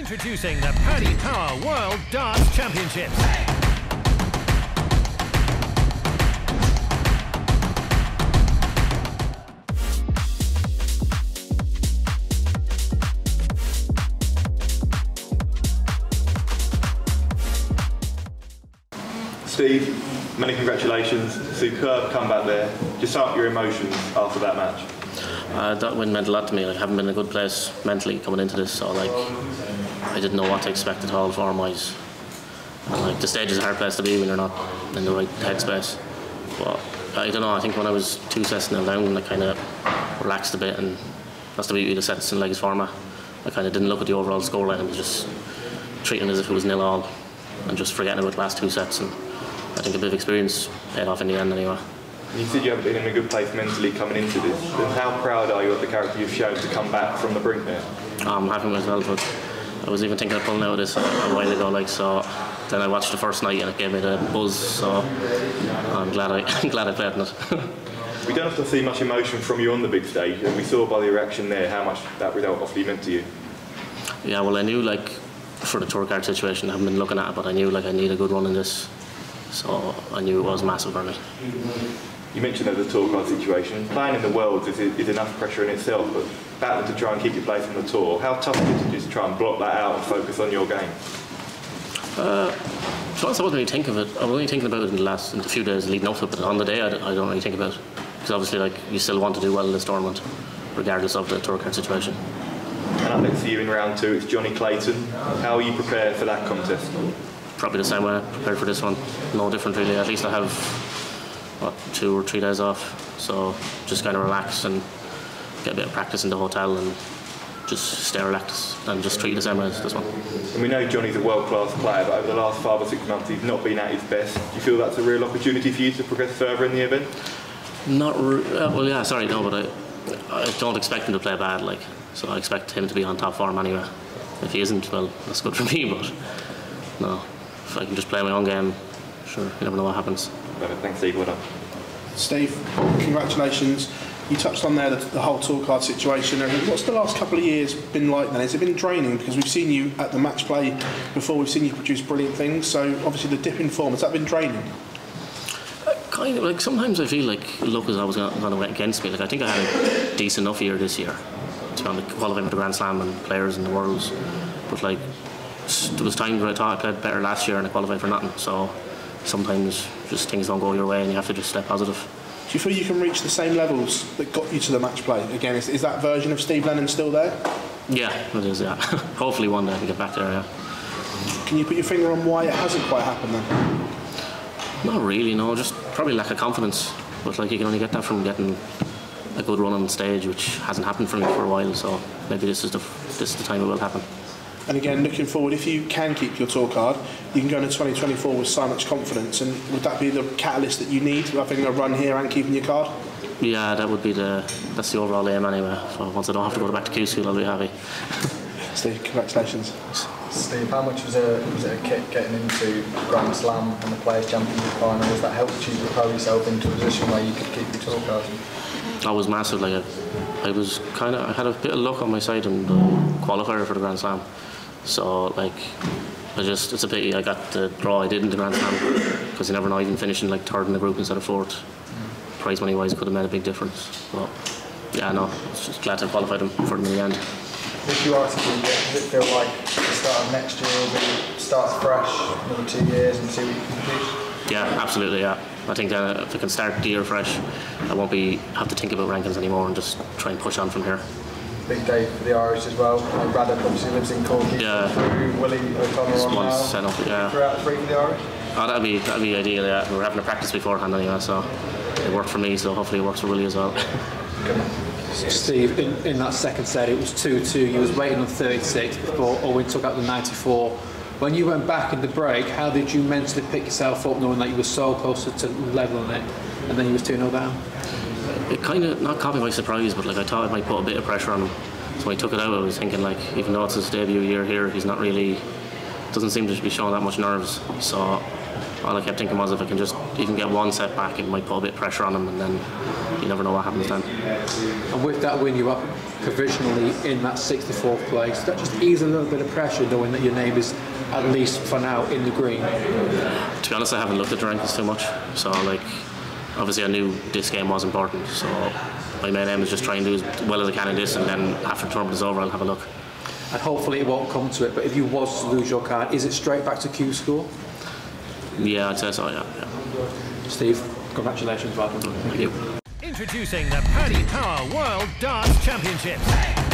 Introducing the Paddy Power World Darts Championships. Steve, many congratulations. Superb comeback there. Just sum up your emotions after that match. Uh, that win meant a lot to me. Like, I haven't been in a good place mentally coming into this, so like I didn't know what to expect at all form wise. And, like the stage is a hard place to be when you're not in the right headspace. But I don't know. I think when I was two sets nil down, I kind of relaxed a bit, and that's the beauty of the sets and legs format. I kind of didn't look at the overall scoreline and was just treating it as if it was nil all, and just forgetting about the last two sets. And I think a bit of experience paid off in the end anyway. You said you haven't been in a good place mentally coming into this. And how proud are you of the character you've shown to come back from the brink there? I'm happy with myself, but I was even thinking of pulling out of this uh, a while ago. Like so, then I watched the first night and it gave me the buzz. So I'm glad I I'm glad I played in it. We don't have to see much emotion from you on the big stage, and we saw by the reaction there how much that result obviously meant to you. yeah, well, I knew like for the tour card situation, I haven't been looking at it, but I knew like I need a good run in this. So I knew it was massive for me. You mentioned that the tour card situation. Playing in the world is, is enough pressure in itself, but battling to try and keep your place on the tour, how tough is it to just try and block that out and focus on your game? Uh, so I wasn't really thinking of it. I was only thinking about it in the last in the few days leading up to it, but on the day I don't really think about it because obviously like you still want to do well in this tournament, regardless of the tour card situation. And up next to you in round two, it's Johnny Clayton. How are you prepared for that contest? Probably the same way I prepared for this one. No different really. At least I have what two or three days off, so just kind of relax and get a bit of practice in the hotel and just stay relaxed and just treat it the same as this one. And we know Johnny's a world-class player, but over the last five or six months, he's not been at his best. Do you feel that's a real opportunity for you to progress further in the event? Not re- uh, well, yeah. Sorry, no, but I, I don't expect him to play bad. Like, so I expect him to be on top form anyway. If he isn't, well, that's good for me. But no, if I can just play my own game, sure, you never know what happens. Thanks, Steve. Well done. Steve, congratulations. You touched on there the, the whole tour card situation. What's the last couple of years been like then? Has it been draining? Because we've seen you at the match play before, we've seen you produce brilliant things. So obviously the dip in form, has that been draining? Uh, kind of like sometimes I feel like luck is always going to work against me. Like I think I had a decent enough year this year to be qualifying for the Grand Slam and players in the worlds, but like there was times where I thought I played better last year and I qualified for nothing. So sometimes just things don't go your way and you have to just stay positive. Do you feel you can reach the same levels that got you to the match play? Again, is, is that version of Steve Lennon still there? Yeah, it is. Yeah, hopefully one day I can get back there. Yeah. Can you put your finger on why it hasn't quite happened then? Not really, no. Just probably lack of confidence. But like you can only get that from getting a good run on stage, which hasn't happened for me for a while. So maybe this is the this is the time it will happen. And again, looking forward, if you can keep your tour card, you can go into 2024 with so much confidence. And would that be the catalyst that you need, having a run here and keeping your card? Yeah, that would be the that's the overall aim anyway. So once I don't have to go back to Q School, I'll be happy. Steve, congratulations. Steve, how much was a was it a kick getting into Grand Slam and the Players Championship final? Has that helped you propel yourself into a position where you could keep your tour card? That was massive. Like I, I was kind of I had a bit of luck on my side and the qualifier for the Grand Slam. So like I just it's a pity I got the draw I did in the Grand Slam because you never know even finishing like third in the group instead of fourth. Prize money wise could have made a big difference. But yeah, no, just glad to have qualified them for them in the end. If you are to keep it, does it feel like the start of next year will be start fresh, another two years, and see what you can do? Yeah, absolutely. Yeah, I think if I can start the year fresh, I won't be have to think about rankings anymore and just try and push on from here. Big day for the Irish as well. Like Braddock obviously lives in Cork. Yeah. Through Willie O'Connell on One now. set up, yeah. Three out of three for the Irish. Oh, that'd be that'd be ideal. Yeah, we were having a practice beforehand anyway, so it worked for me. So hopefully it works for Willie as well. Steve, in, in that second set, it was 2 2. You was waiting on 36 before Owen took out the 94. When you went back in the break, how did you mentally pick yourself up knowing that you were so close to leveling it and then you was 2 0 down? It kind of not caught me by surprise, but like I thought it might put a bit of pressure on him. So when he took it out, I was thinking like, even though it's his debut year here, he's not really doesn't seem to be showing that much nerves. So all I kept thinking was if I can just even get one set back, it might put a bit of pressure on him, and then you never know what happens then. And with that win, you up provisionally in that 64th place. That just ease a little bit of pressure knowing that your name is at least for now in the green. To be honest, I haven't looked at the rankings too much. So like, obviously I knew this game was important. So my main aim is just try and do as well as I can in this, and then after the tournament is over, I'll have a look. And hopefully it won't come to it, but if you was to lose your card, is it straight back to Q school? Yeah, I'd say so. Yeah, yeah. Steve, congratulations, welcome. Thank you. Introducing the Paddy Power World Darts Championships.